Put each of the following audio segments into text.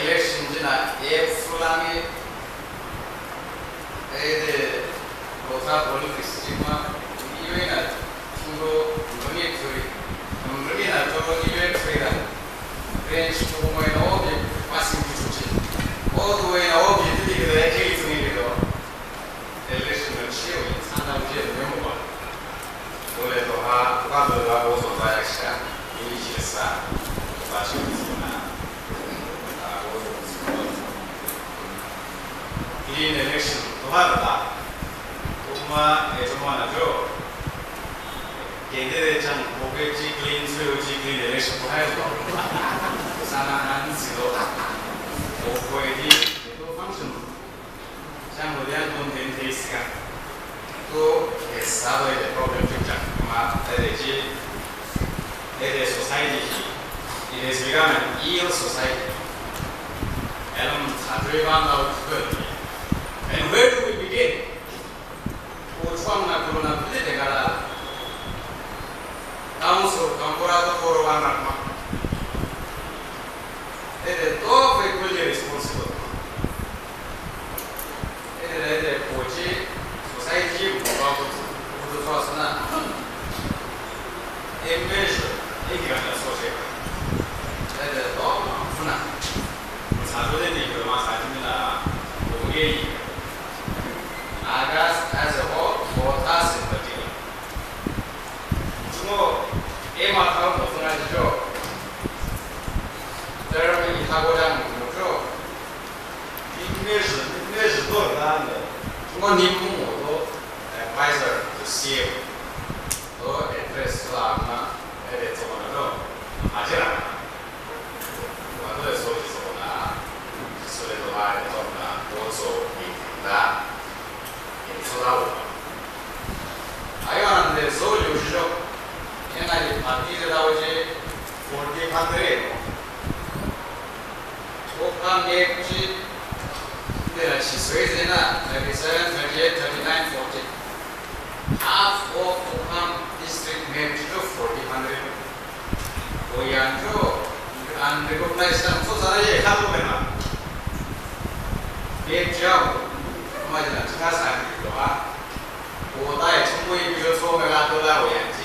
election jina e fulani ede kota politics jima iwe na tungo ngoni turi ngoni na toro iwe turi da range to mo na obi passing to chuchi all the way na obi tidi ke da ke tuni ke do election na chiyo sana uje memo ba dole to ha kwa do ha bo so da yaksha ili shesa ba shi in election tovarda uma etomana jo kendere chan boge chi clean se o chi clean election tohay to sana han sido o koe hi to function chan mo dia don den teis ka to estado de problem to chan ma tere chi ere society hi it is becoming an ill society エロン、サトリバンダを作る。And where do we begin? meeting of advisor to CM or address to Amma at its own no Ajira. Whether so is on a so it was on a also in that in Sulawa. I want the so you show and I did Matiz Raoje 1400 Open Gate she's raised in that 37, 38, 39, 40. Half of Kuham district made to 40, 100. We are to unrecognized and so that I have a great job. Imagine that has a good job. 古代中国比如说我们都来我眼睛，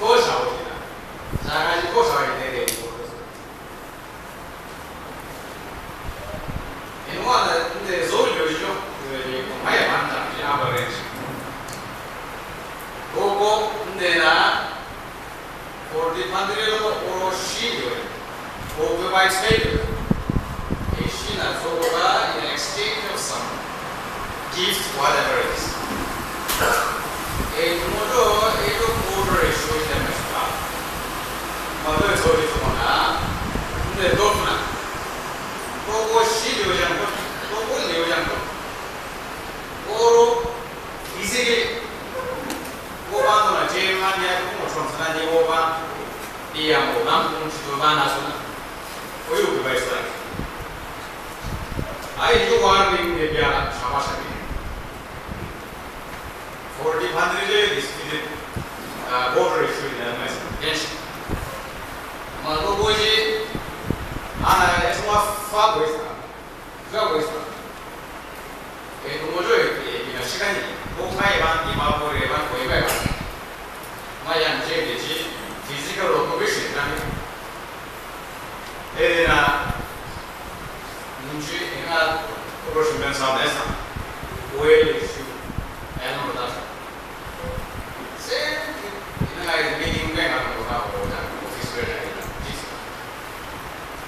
多少人？咱还是多少人？aberration. Ogo Ndera for the Pandrelo or Shido, Ogo by Savior. Ashina Fogoda in exchange of some gift, whatever it is. Edmodo, Edo is showing them as well. Mother told it to Mona, the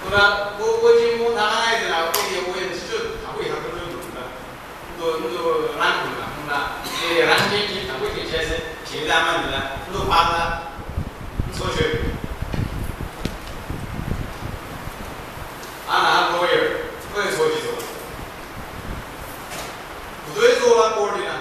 그러나 뭐지 뭐 나가야 되나 어디 오해 수준 하고 있는 거는 누구나 또 누구 란구나 누나 예 란게기 하고 있게 제세 제다만 누나 또 봐라 소주 아나 lawyer 그게 소지도 구도에서 올라 보리나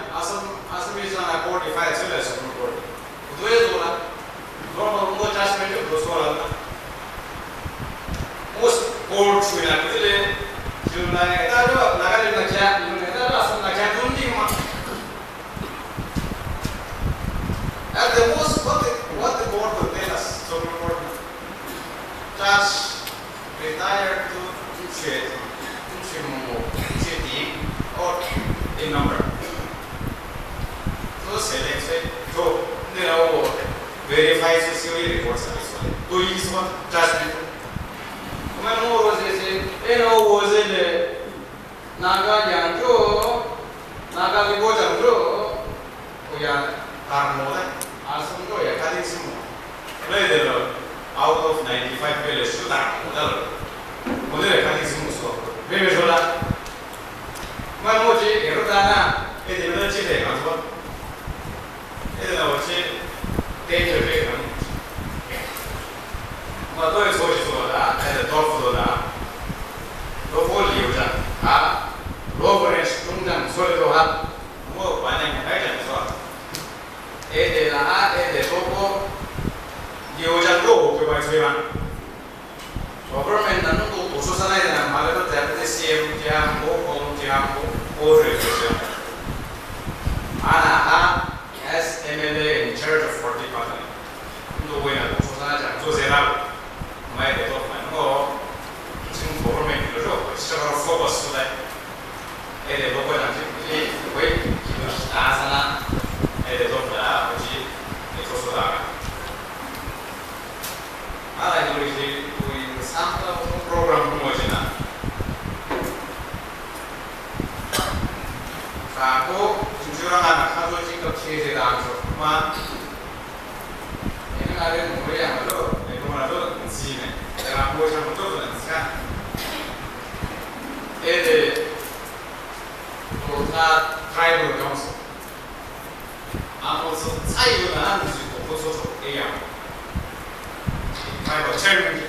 big number. So select say, so then I will verify the theory reports and so on. Do this one, just before. When more was it, you know, was it Naga Yanjo, Naga Vibojanjo, Oya Karmoda, Asunjo, Yakadisimo. Play the out of 95 players, shoot out. 오늘의 강의 승부수. 매일 저는 desiem tiam o om tiam o revision చేసే దాంట్లో మా ఎన్ఆర్ఏ మూడే అమలు ఎగుమనలో సీనే ఎలా పోషణతో ఏది 他开路告诉我，然后说再有哪样子，我不说什么这样，开我确认。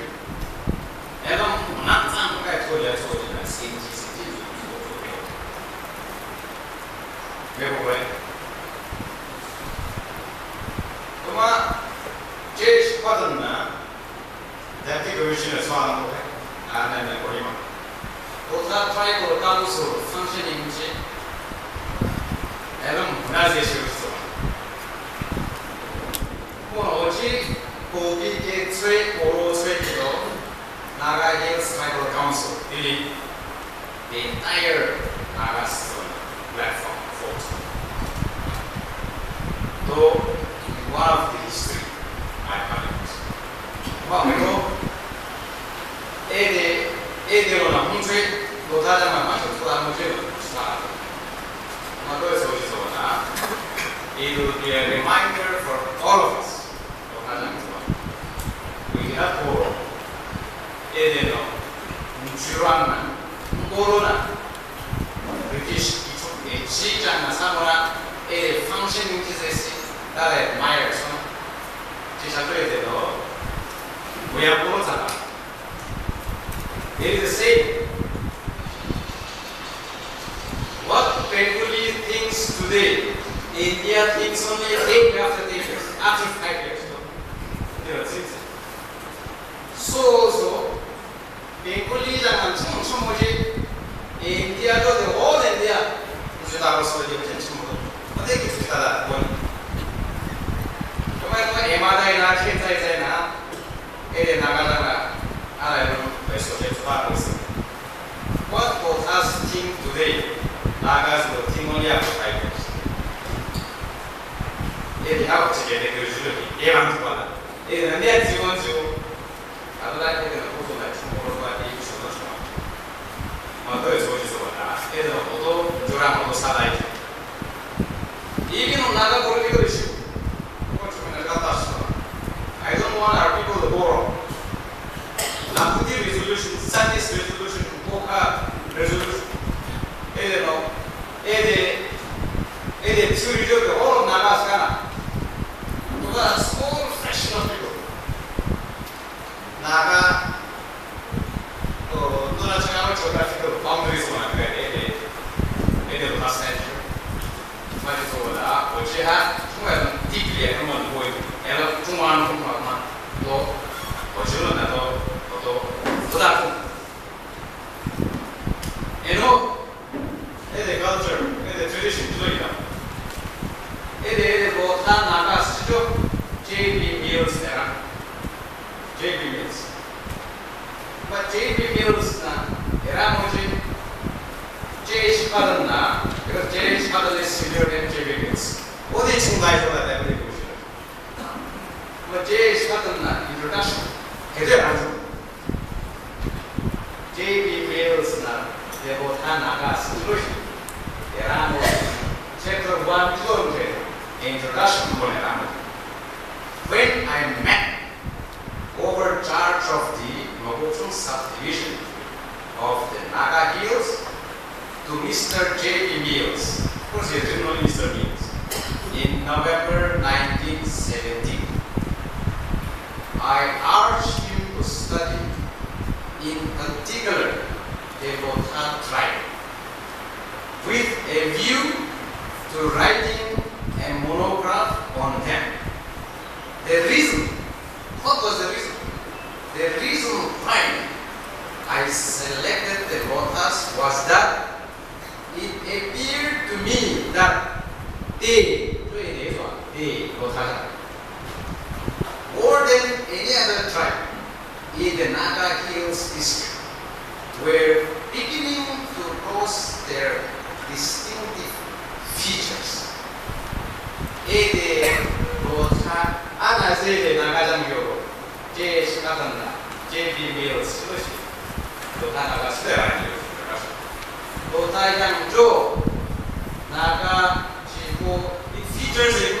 District Oral Hospital, Naga Hills Tribal Council, the entire Naga platform fought. So, in one of the history, I haven't. we though, Ede, Ede no na hunte, Dotada na macho toda no jelo, start. But it will be a reminder for all of us. ころな歴史じいちゃんがさもらえファンシングキズです誰マイルその自社というけど親子さが It is the same. What Bengali thinks today, India thinks only eight after eight years, after five years. So, so Bengali is an India tu the whole India, sudah harus belajar macam cuma tu. Ada kita kita dah buat. Kemarin tu emadai nak, kita saya nak, eh naga naga, ada yang besok besok harus. What was us think today? Nagas will think only after five years. Ele já vai chegar dentro do jogo. Ele vai falar. Ele não é de onde eu. Agora ele não pode mais. Pode jogar no salário. Even on Naga political issue. What's going to happen? I don't want our people to borrow. Now put the resolution, Sunday's resolution, Boca resolution. Ele não, ele, ele surgiu de all of Nagascana. Toda a small fraction of people. Naga, introduction. Heteran. J.B. Mills na devota naga solution. Erano chapter 100 introduction. When I met over charge of the Nogochung subdivision of the Naga Hills to Mr. J.B. Mills. Of course, you didn't know Mr. Mills. to mean that they, 最理所 they 和他想 more than any other tribe in the Naga Hills district were beginning to lose their distinctive features. Ede Rosa Ana Zede Nagajam Yoro J. Shikatanda J. B. Mills Yoshi Dota Nagasu Gota Yang Joe 이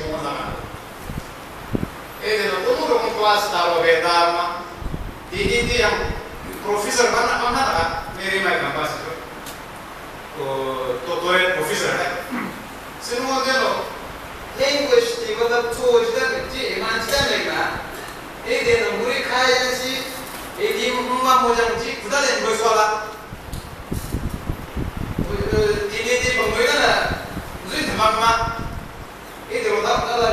ede no umur mo kwas taro be dama di di di yang profesor mana mana ka meri mai ka pas ko ko to to e profesor ha sinu mo de no language ti ko da to ji da ji iman ji da ne ka ede no muri kaya si ede morre uma mo jang ji kuda de mo so la di di di mo mo na zui ta ma ma ede ro da da la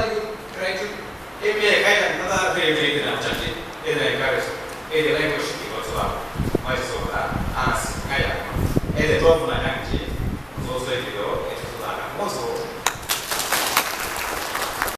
API guideline, another very very challenging is the encourage a language because of my soda as guideline.